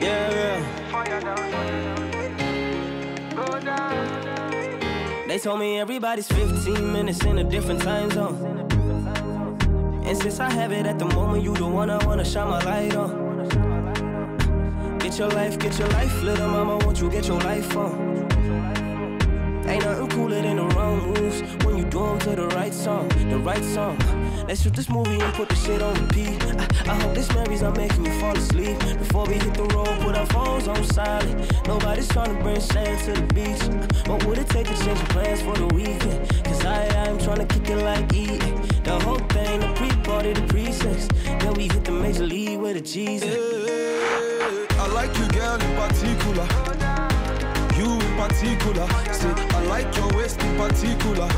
Yeah, yeah. They told me everybody's 15 minutes in a different time zone. And since I have it at the moment, you the one I wanna shine my light on. Get your life, get your life, little mama, won't you get your life on? The right song, the right song. Let's shoot this movie and put the shit on repeat. I, I hope this memories not making you fall asleep. Before we hit the road, put our phones on silent. Nobody's trying to bring sand to the beach. What would it take to change plans for the weekend? Cause I, I'm trying to kick it like eating. The whole thing, the pre-party, the pre-sex. Then we hit the major league with a Jesus. I like you, girl, in particular. You in particular. Say, I like your waist in particular.